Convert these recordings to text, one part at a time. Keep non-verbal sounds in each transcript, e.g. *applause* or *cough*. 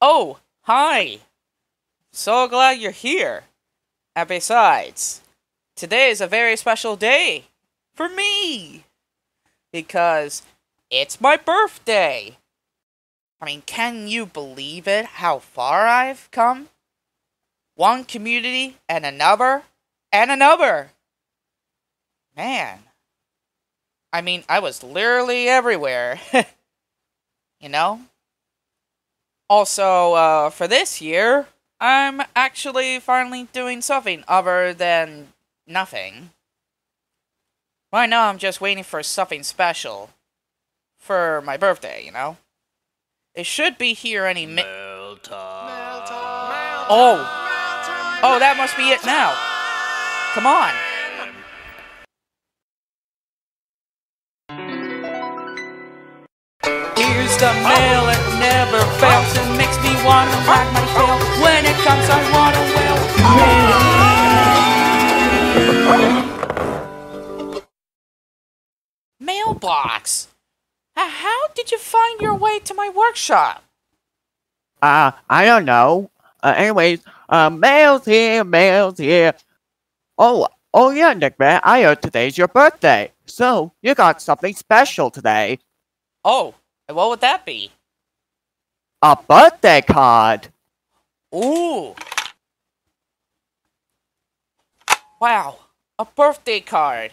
Oh, hi! So glad you're here. And besides, today is a very special day for me because it's my birthday. I mean, can you believe it? How far I've come? One community and another and another. Man. I mean, I was literally everywhere. *laughs* you know? Also, uh, for this year, I'm actually finally doing something other than nothing. Right now, I'm just waiting for something special. For my birthday, you know? It should be here any minute. Oh! Oh, that must be it now! Come on! Here's the mail, it never fails. Makes me wanna wag my tail. When it comes, I wanna wail. Mailbox! Uh, How did you find your way to my workshop? Uh, I don't know. Uh, anyways, uh, mail's here, mail's here. Oh, oh yeah, Nick Man, I heard today's your birthday. So, you got something special today. Oh, and what would that be? A birthday card. Ooh! Wow, a birthday card.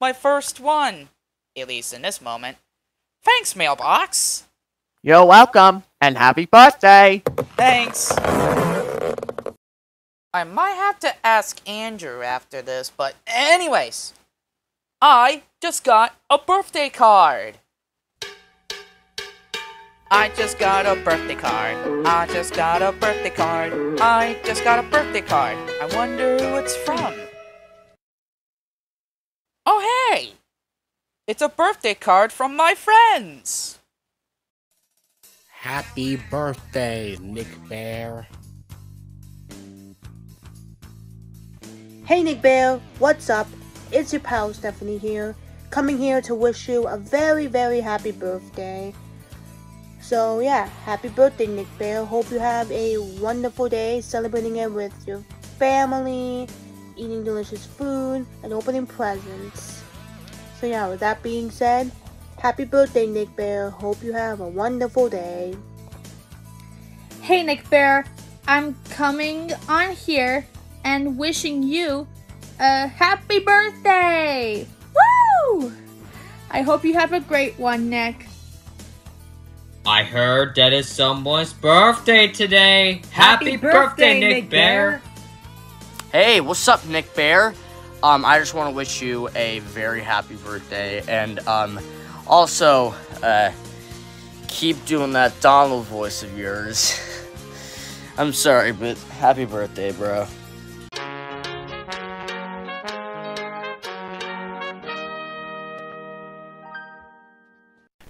My first one. At least in this moment. Thanks, mailbox. You're welcome, and happy birthday. Thanks. I might have to ask Andrew after this, but anyways. I just got a birthday card. I just got a birthday card. I just got a birthday card. I just got a birthday card. I wonder who it's from. Oh, hey! It's a birthday card from my friends. Happy birthday, Nick Bear. Hey Nick Bear, what's up? It's your pal Stephanie here, coming here to wish you a very, very happy birthday. So, yeah, happy birthday, Nick Bear. Hope you have a wonderful day celebrating it with your family, eating delicious food, and opening presents. So, yeah, with that being said, happy birthday, Nick Bear. Hope you have a wonderful day. Hey Nick Bear, I'm coming on here and wishing you a happy birthday! Woo! I hope you have a great one, Nick. I heard that it's someone's birthday today. Happy, birthday, Nick Bear. Hey, what's up, Nick Bear? Um, I just want to wish you a very happy birthday, and um, also, uh, keep doing that Donald voice of yours. *laughs* I'm sorry, but happy birthday, bro.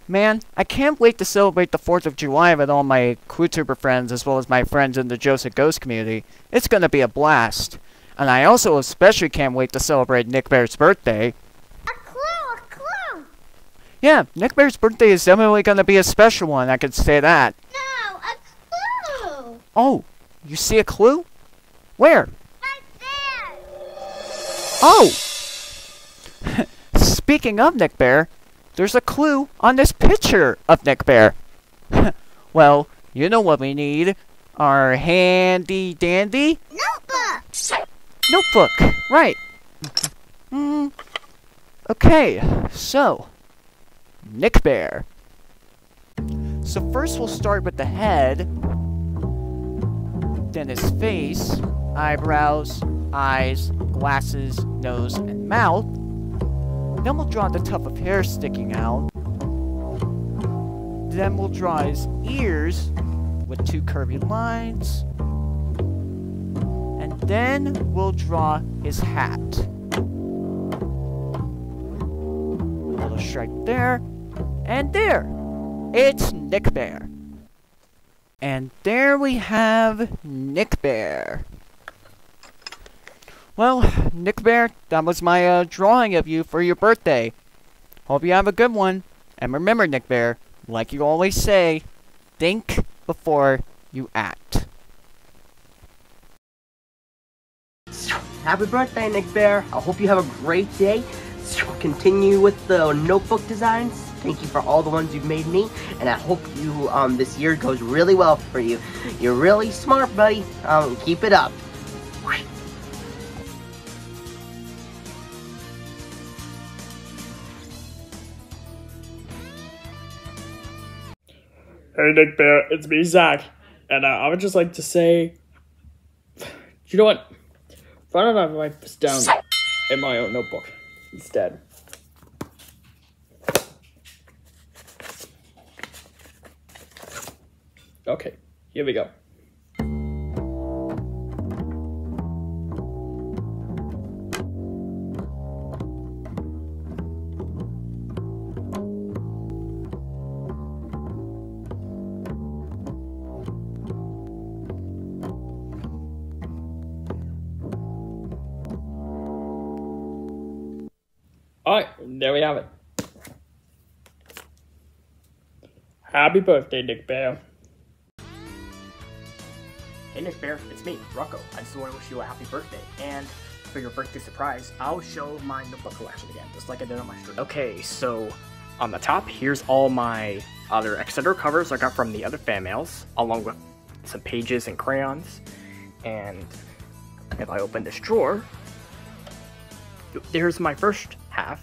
Man, I can't wait to celebrate the 4th of July with all my ClueTuber friends as well as my friends in the Joseph Ghost community. It's gonna be a blast. And I also especially can't wait to celebrate Nick Bear's birthday. A clue, a clue. Yeah, Nick Bear's birthday is definitely gonna be a special one, I can say that. No, a clue. Oh, you see a clue? Where? Right there. Oh! *laughs* Speaking of Nick Bear, there's a clue on this picture of Nick Bear. *laughs* well, you know what we need. Our handy dandy Notebook. notebook. Right. Hmm. Okay, so Nick Bear. So first we'll start with the head, then his face, eyebrows, eyes, glasses, nose, and mouth. Then we'll draw the tuft of hair sticking out. Then we'll draw his ears with two curvy lines. And then we'll draw his hat. A little stripe there. And there! It's Nick Bear. And there we have Nick Bear. Well, Nick Bear, that was my uh, drawing of you for your birthday. Hope you have a good one. And remember, Nick Bear, like you always say, think before you act. Happy birthday, Nick Bear. I hope you have a great day. Continue with the notebook designs. Thank you for all the ones you've made me, and I hope you um this year goes really well for you. You're really smart, buddy. Um, keep it up. Hey Nick Bear, it's me, Zach, and uh, I would just like to say, you know what? Why don't I write this down in my own notebook instead? Okay, here we go. There we have it. Happy birthday, Nick Bear. Hey Nick Bear, it's me, Rocco. I just want to wish you a happy birthday, and for your birthday surprise, I'll show my notebook collection again, just like I did on my stream. Okay, so on the top, here's all my other Exeter covers I got from the other fan mails, along with some pages and crayons. And if I open this drawer, there's my first half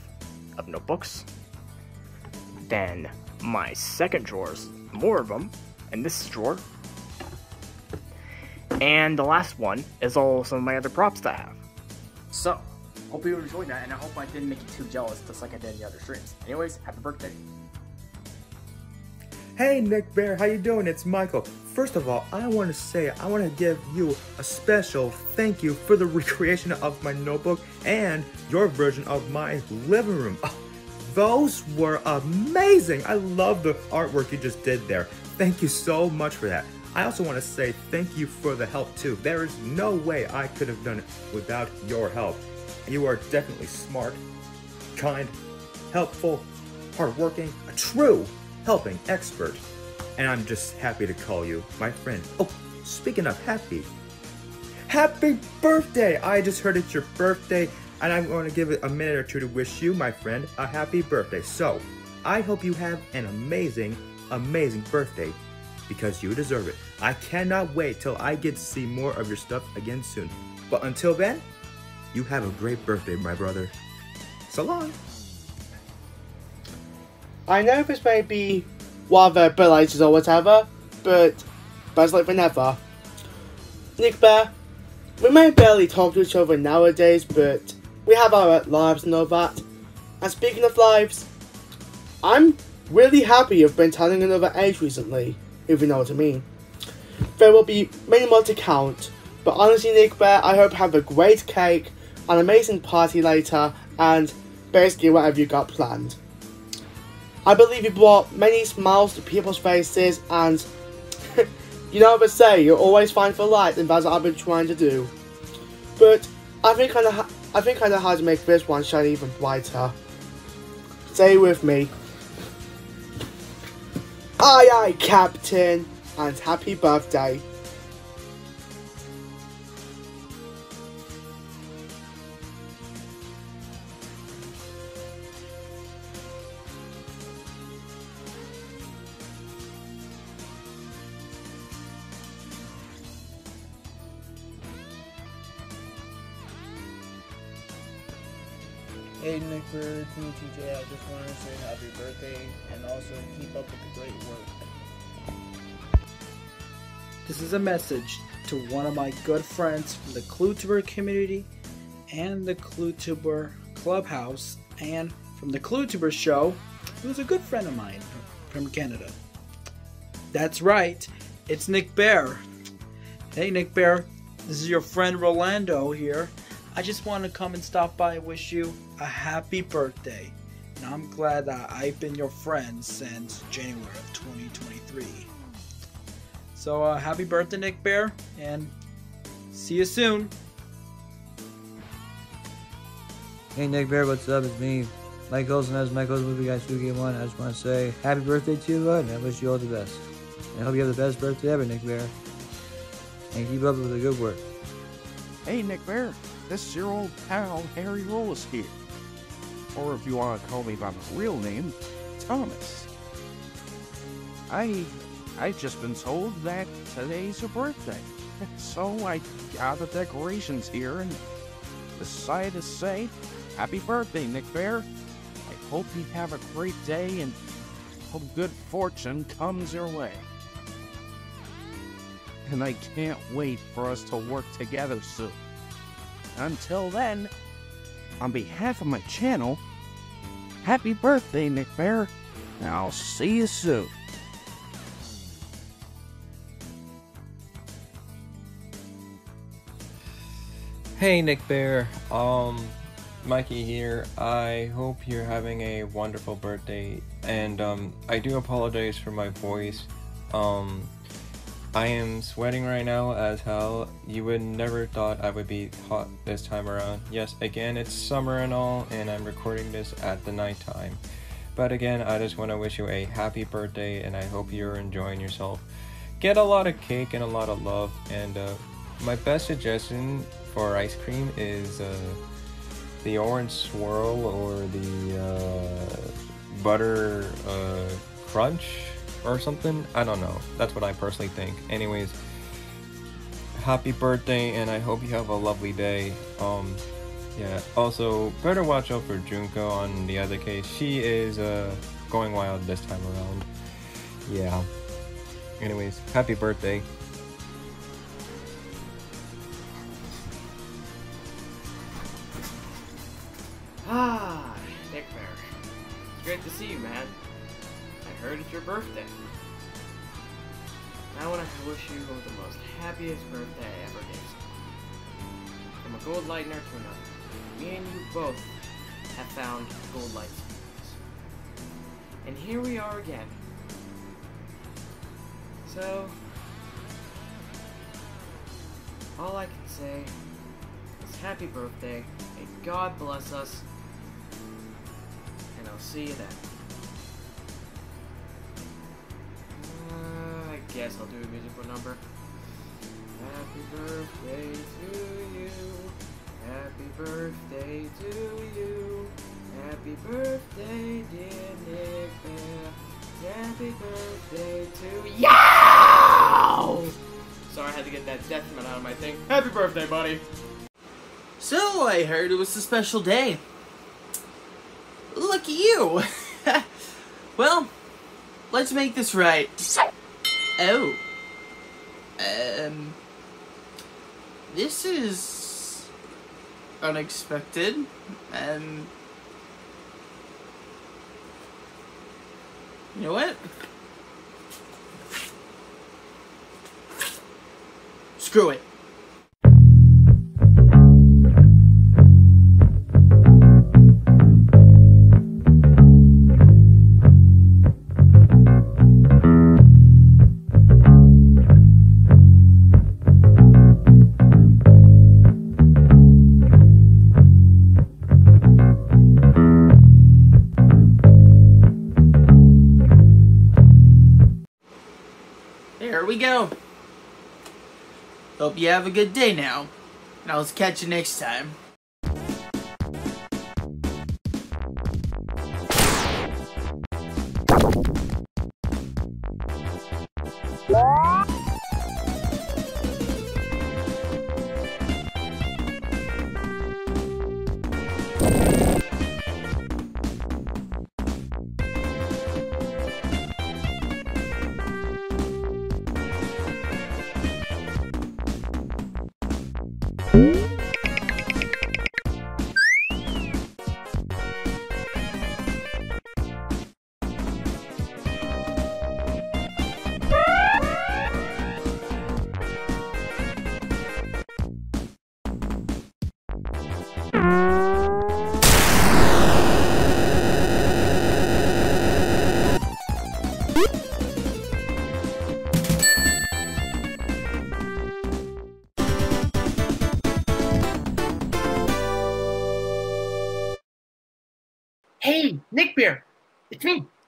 of notebooks. Then my second drawer's more of them, and this drawer. And the last one is all some of my other props that I have. So, hope you enjoyed that, and I hope I didn't make you too jealous, just like I did in the other streams. Anyways, happy birthday. Hey Nick Bear, how you doing? It's Michael. First of all, I want to say I want to give you a special thank you for the *laughs* recreation of my notebook and your version of my living room. Oh, those were amazing. I love the artwork you just did there. Thank you so much for that. I also want to say thank you for the help too. There is no way I could have done it without your help. You are definitely smart, kind, helpful, hardworking, a true helping expert. And I'm just happy to call you my friend. Oh, speaking of happy, happy birthday! I just heard it's your birthday, and I'm going to give it a minute or two to wish you, my friend, a happy birthday. So, I hope you have an amazing, amazing birthday because you deserve it. I cannot wait till I get to see more of your stuff again soon. But until then, you have a great birthday, my brother. So long. I know this may be rather belated or whatever, but best like never. Nick Bear, we may barely talk to each other nowadays, but we have our lives and all that. And speaking of lives, I'm really happy you've been turning another age recently, if you know what I mean. There will be many more to count, but honestly, Nick Bear, I hope you have a great cake, an amazing party later, and basically whatever you got planned. I believe you brought many smiles to people's faces, and *laughs* you know what they say, you're always fine for light, and that's what I've been trying to do. But I think I think I know how to make this one shine even brighter. Stay with me. Aye aye, Captain, and happy birthday. TJ. I just wanted to say happy birthday and also keep up with the great work. This is a message to one of my good friends from the ClueTuber community and the ClueTuber Clubhouse and from the ClueTuber show, who's a good friend of mine from Canada. That's right, it's Nick Bear. Hey Nick Bear, this is your friend Rolando here. I just want to come and stop by and wish you a happy birthday. And I'm glad that I've been your friend since January of 2023. So, uh, happy birthday, Nick Bear, and see you soon. Hey Nick Bear, what's up? It's me, Mike Olsen. As Mike Olsen Movie Guy Suki One. I just want to say happy birthday to you, bud, and I wish you all the best. And I hope you have the best birthday ever, Nick Bear. and keep up with the good work. Hey, Nick Bear, this is your old pal Harry Rollis here. Or if you want to call me by my real name, Thomas. I I've just been told that today's your birthday. *laughs* So I got the decorations here and decided to say happy birthday, Nick Bear. I hope you have a great day and hope good fortune comes your way. And I can't wait for us to work together soon. Until then, on behalf of my channel, happy birthday, Nick Bear. And I'll see you soon. Hey Nick Bear, um, Mikey here. I hope you're having a wonderful birthday, and um, I do apologize for my voice. Um, I am sweating right now as hell. You would never thought I would be hot this time around. Yes, again, it's summer and all, and I'm recording this at the nighttime. But again, I just want to wish you a happy birthday, and I hope you're enjoying yourself. Get a lot of cake and a lot of love, and uh, my best suggestion for ice cream is uh, the orange swirl or the uh, butter uh, crunch or something. I don't know. That's what I personally think. Anyways, happy birthday, and I hope you have a lovely day. Um, yeah. Also, better watch out for Junko on the other case. She is uh, going wild this time around. Yeah. Anyways, happy birthday. Ah, Nick Bear. It's great to see you, man. It's your birthday. I want to wish you the most happiest birthday I ever gave. From a gold lightner to another, me and you both have found gold light. And here we are again. So, all I can say is happy birthday, and God bless us, and I'll see you then. Guess I'll do a musical number. Happy birthday to you. Happy birthday to you. Happy birthday, dear Nick Bear. Happy birthday to you. Sorry, I had to get that detriment out of my thing. Happy birthday, buddy. So I heard it was a special day. Lucky you. *laughs* well, let's make this right. Oh. Um. This is unexpected and you know what? Screw it. Hope you have a good day now. And I'll catch you next time. Hey,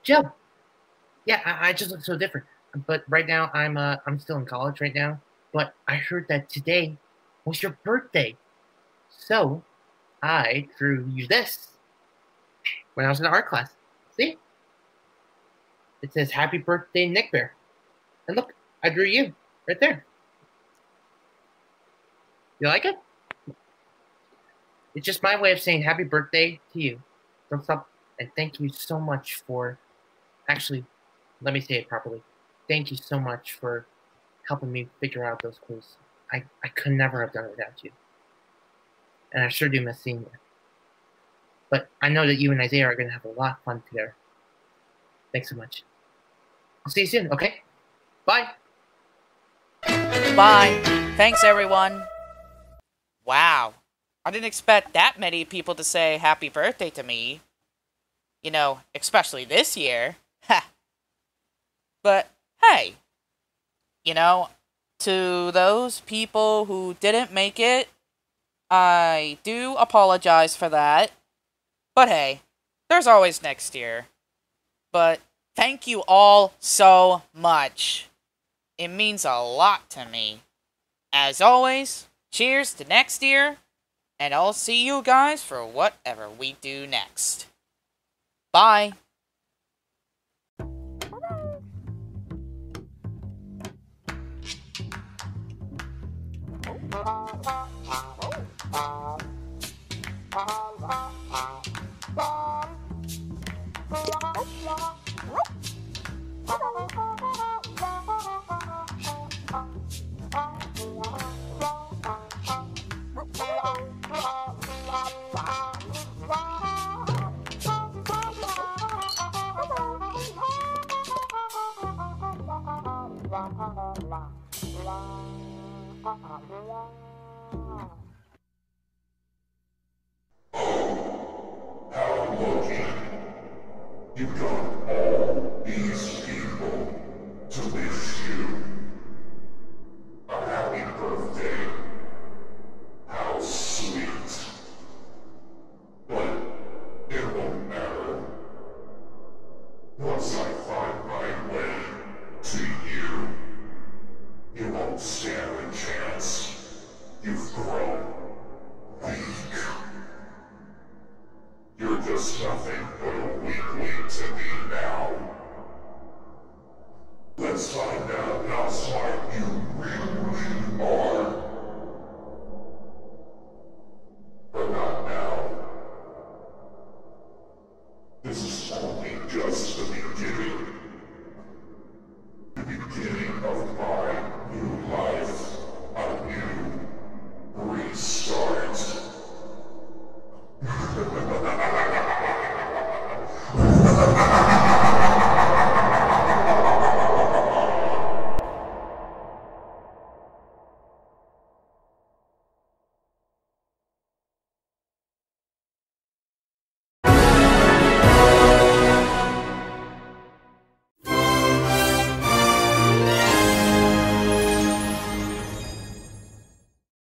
Joe. Yeah, I, I just look so different. But right now, I'm uh, I'm still in college right now. but I heard that today was your birthday. So I drew you this when I was in art class. See? It says Happy Birthday, Nick Bear. And look, I drew you right there. You like it? It's just my way of saying happy birthday to you. From some, and thank you so much for actually let me say it properly. Thank you so much for helping me figure out those clues. I, I could never have done it without you. And I sure do miss seeing you. But I know that you and Isaiah are going to have a lot of fun together. Thanks so much. I'll see you soon, okay? Bye. Bye. Thanks, everyone. Wow. I didn't expect that many people to say happy birthday to me. You know, especially this year. Ha. But hey, you know, to those people who didn't make it, I do apologize for that. But hey, there's always next year. But thank you all so much. It means a lot to me. As always, cheers to next year, and I'll see you guys for whatever we do next. Bye. You Once Charles Clark.